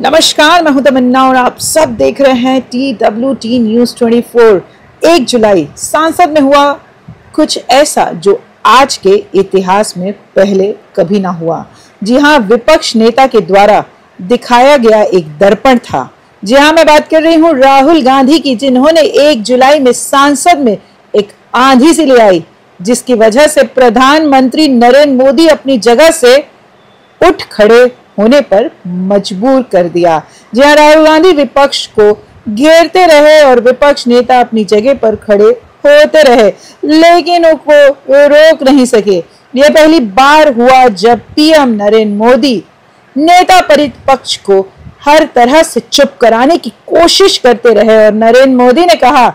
नमस्कार, मैं हूँ तमन्ना और आप सब देख रहे हैं टी डब्ल्यू टी न्यूज़ 24 एक जुलाई, सांसद में हुआ कुछ ऐसा जो आज के इतिहास में पहले कभी ना हुआ। जी हाँ, विपक्ष नेता के द्वारा दिखाया गया एक दर्पण था। जी हाँ, मैं बात कर रही हूँ राहुल गांधी की, जिन्होंने एक जुलाई में सांसद में एक आंधी से ले आई, जिसकी वजह से प्रधानमंत्री नरेंद्र मोदी अपनी जगह से उठ खड़े होने पर मजबूर कर दिया। जहाँ राहुल गांधी विपक्ष को घेरते रहे और विपक्ष नेता अपनी जगह पर खड़े होते रहे, लेकिन उनको रोक नहीं सके। यह पहली बार हुआ जब पीएम नरेंद्र मोदी नेता प्रतिपक्ष को हर तरह से चुप कराने की कोशिश करते रहे और नरेंद्र मोदी ने कहा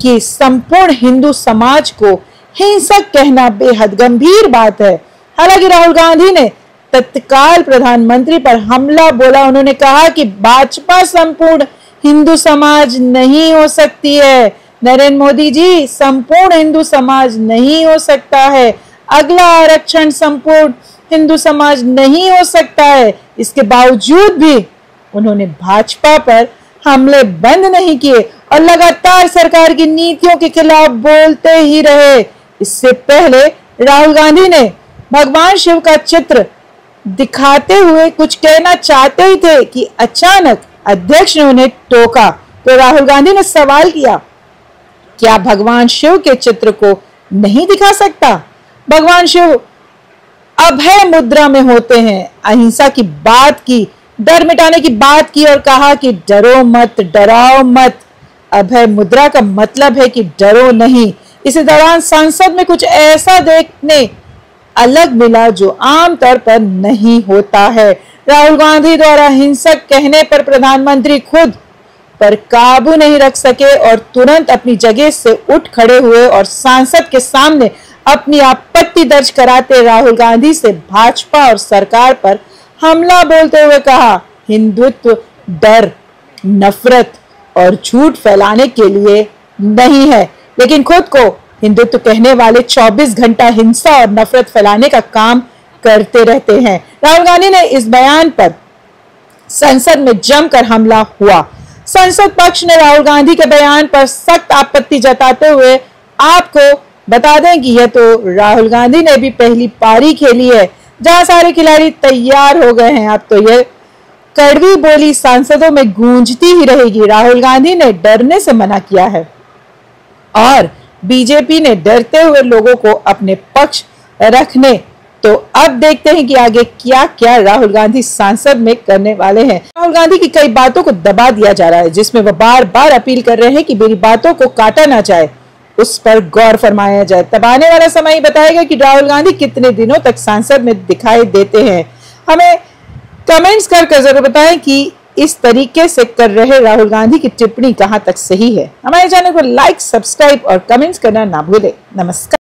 कि संपूर्ण हिंदू समाज को हिंसक कहना बेहद गंभीर बात है। हालाँकि राहुल गांधी ने तत्काल प्रधानमंत्री पर हमला बोला। उन्होंने कहा कि भाजपा संपूर्ण हिंदू समाज नहीं हो सकती है। नरेंद्र मोदी जी, संपूर्ण हिंदू समाज नहीं हो सकता है। अगला आरक्षण संपूर्ण हिंदू समाज नहीं हो सकता है। इसके बावजूद भी उन्होंने भाजपा पर हमले बंद नहीं किए और लगातार सरकार की नीतियों के खिलाफ बोलते ही रहे। इससे पहले राहुल गांधी ने भगवान शिव का चित्र दिखाते हुए कुछ कहना चाहते ही थे कि अचानक अध्यक्ष ने उन्हें टोका तो राहुल गांधी ने सवाल किया, क्या भगवान शिव के चित्र को नहीं दिखा सकता? भगवान शिव अभय मुद्रा में होते हैं, अहिंसा की बात की, डर मिटाने की बात की और कहा कि डरो मत, डराओ मत। अभय मुद्रा का मतलब है कि डरो नहीं। इसी दौरान संसद में कुछ ऐसा देखने अलग मिला जो आमतौर पर नहीं होता है। राहुल गांधी द्वारा हिंसक कहने पर प्रधानमंत्री खुद पर काबू नहीं रख सके और तुरंत अपनी जगह से उठ खड़े हुए और सांसद के सामने अपनी आपत्ति दर्ज कराते राहुल गांधी से भाजपा और सरकार पर हमला बोलते हुए कहा, हिंदुत्व डर, नफरत और झूठ फैलाने के लिए नहीं है। लेकिन खुद को हिंदुत्व कहने वाले 24 घंटा हिंसा और नफरत फैलाने का काम करते रहते हैं। राहुल गांधी ने इस बयान पर संसद में जमकर हमला हुआ। संसद पक्ष ने राहुल गांधी के बयान पर सख्त आपत्ति जताते हुए आपको बता दें कि यह तो राहुल गांधी ने भी पहली पारी खेली है, जहाँ सारे खिलाड़ी तैयार हो गए हैं। अब तो यह कड़वी बोली सांसदों में गूंजती ही रहेगी। राहुल गांधी ने डरने से मना किया है। और बीजेपी ने डरते हुए लोगों को अपने पक्ष रखने। तो अब देखते हैं कि आगे क्या क्या राहुल गांधी सांसद में करने वाले हैं। राहुल गांधी की कई बातों को दबा दिया जा रहा है, जिसमें वह बार बार अपील कर रहे हैं कि मेरी बातों को काटा ना जाए, उस पर गौर फरमाया जाए। तब आने वाला समय ही बताएगा कि राहुल गांधी कितने दिनों तक सांसद में दिखाई देते हैं। हमें कमेंट्स कर ज़रूर बताएँ कि इस तरीके से कर रहे राहुल गांधी की टिप्पणी कहाँ तक सही है? हमारे चैनल को लाइक सब्सक्राइब और कमेंट्स करना ना भूले। नमस्कार।